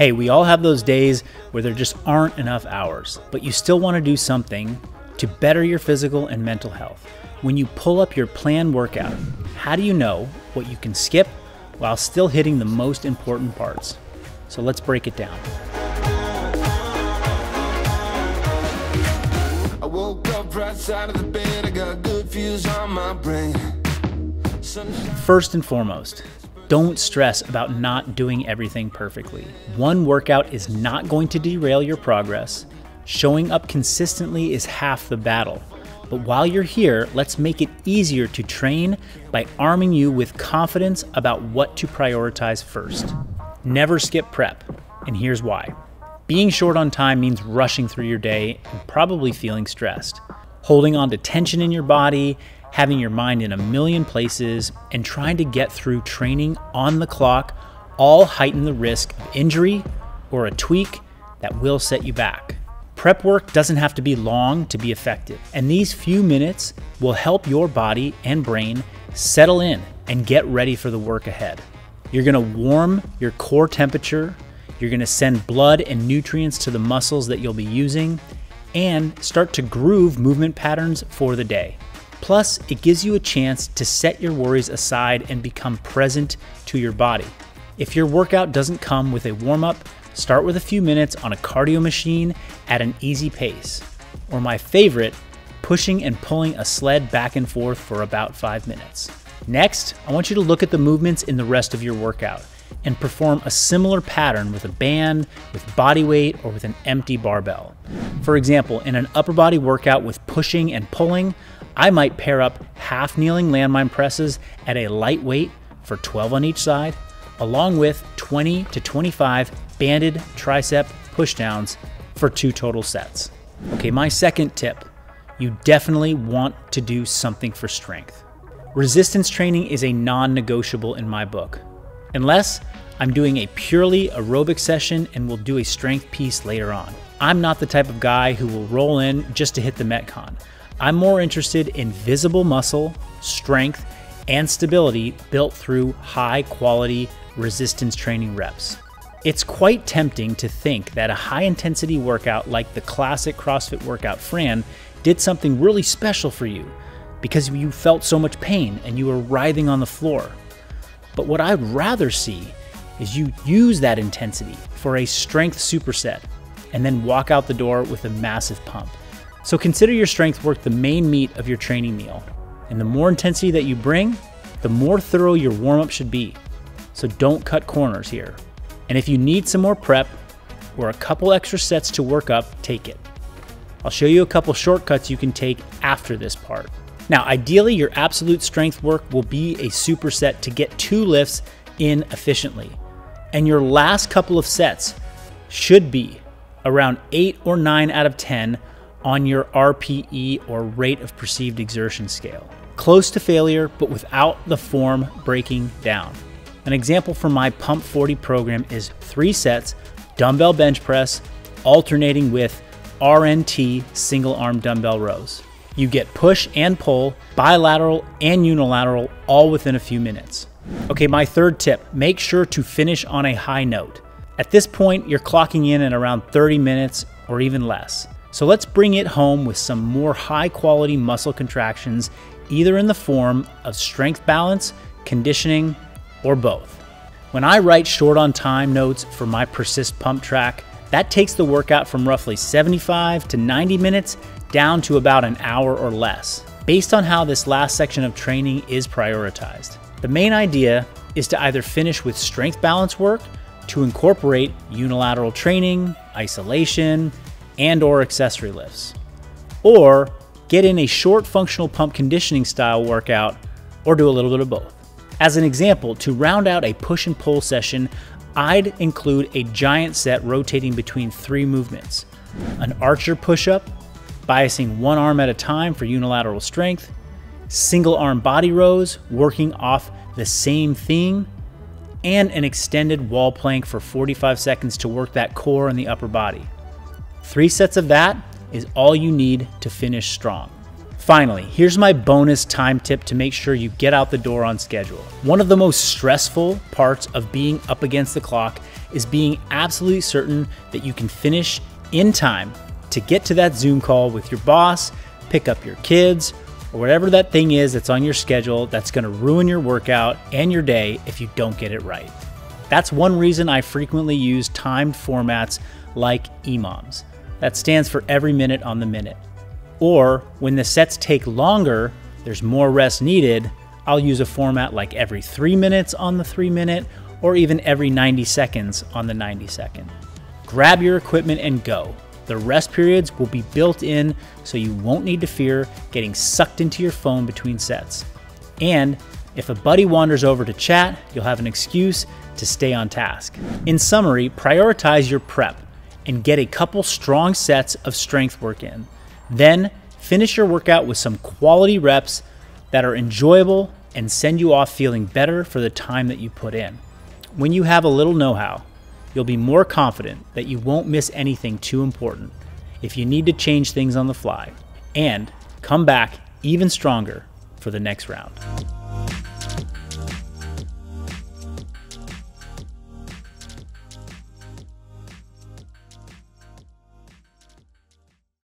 Hey, we all have those days where there just aren't enough hours, but you still want to do something to better your physical and mental health. When you pull up your planned workout, how do you know what you can skip while still hitting the most important parts? So let's break it down. I woke up right side of the bed, I got good views on my brain. First and foremost, don't stress about not doing everything perfectly. One workout is not going to derail your progress. Showing up consistently is half the battle. But while you're here, let's make it easier to train by arming you with confidence about what to prioritize first. Never skip prep, and here's why. Being short on time means rushing through your day and probably feeling stressed. Holding on to tension in your body having your mind in a million places, and trying to get through training on the clock all heighten the risk of injury or a tweak that will set you back. Prep work doesn't have to be long to be effective, and these few minutes will help your body and brain settle in and get ready for the work ahead. You're gonna warm your core temperature, you're gonna send blood and nutrients to the muscles that you'll be using, and start to groove movement patterns for the day. Plus, it gives you a chance to set your worries aside and become present to your body. If your workout doesn't come with a warm up, start with a few minutes on a cardio machine at an easy pace. Or my favorite, pushing and pulling a sled back and forth for about five minutes. Next, I want you to look at the movements in the rest of your workout and perform a similar pattern with a band, with body weight, or with an empty barbell. For example, in an upper body workout with pushing and pulling, I might pair up half kneeling landmine presses at a light weight for 12 on each side, along with 20 to 25 banded tricep pushdowns for two total sets. Okay, my second tip you definitely want to do something for strength. Resistance training is a non negotiable in my book, unless I'm doing a purely aerobic session and will do a strength piece later on. I'm not the type of guy who will roll in just to hit the Metcon. I'm more interested in visible muscle, strength, and stability built through high quality resistance training reps. It's quite tempting to think that a high intensity workout like the classic CrossFit workout Fran did something really special for you because you felt so much pain and you were writhing on the floor. But what I'd rather see is you use that intensity for a strength superset and then walk out the door with a massive pump. So consider your strength work the main meat of your training meal. And the more intensity that you bring, the more thorough your warm up should be. So don't cut corners here. And if you need some more prep or a couple extra sets to work up, take it. I'll show you a couple shortcuts you can take after this part. Now, ideally, your absolute strength work will be a superset to get two lifts in efficiently. And your last couple of sets should be around 8 or 9 out of 10 on your RPE or rate of perceived exertion scale. Close to failure, but without the form breaking down. An example from my Pump 40 program is three sets, dumbbell bench press, alternating with RNT single arm dumbbell rows. You get push and pull, bilateral and unilateral, all within a few minutes. Okay, my third tip make sure to finish on a high note. At this point, you're clocking in at around 30 minutes or even less. So let's bring it home with some more high quality muscle contractions, either in the form of strength balance, conditioning, or both. When I write short on time notes for my Persist pump track, that takes the workout from roughly 75 to 90 minutes down to about an hour or less, based on how this last section of training is prioritized. The main idea is to either finish with strength balance work to incorporate unilateral training, isolation, and or accessory lifts. Or get in a short functional pump conditioning style workout or do a little bit of both. As an example, to round out a push and pull session, I'd include a giant set rotating between three movements. An archer push-up, biasing one arm at a time for unilateral strength, single arm body rows working off the same theme, and an extended wall plank for 45 seconds to work that core and the upper body. Three sets of that is all you need to finish strong. Finally, here's my bonus time tip to make sure you get out the door on schedule. One of the most stressful parts of being up against the clock is being absolutely certain that you can finish in time to get to that Zoom call with your boss, pick up your kids, or whatever that thing is that's on your schedule that's going to ruin your workout and your day if you don't get it right. That's one reason I frequently use timed formats like EMOMs. That stands for every minute on the minute. Or when the sets take longer, there's more rest needed, I'll use a format like every three minutes on the three minute or even every 90 seconds on the 90 second. Grab your equipment and go. The rest periods will be built in so you won't need to fear getting sucked into your phone between sets. And if a buddy wanders over to chat, you'll have an excuse to stay on task. In summary, prioritize your prep and get a couple strong sets of strength work in. Then finish your workout with some quality reps that are enjoyable and send you off feeling better for the time that you put in. When you have a little know how, you'll be more confident that you won't miss anything too important if you need to change things on the fly and come back even stronger for the next round.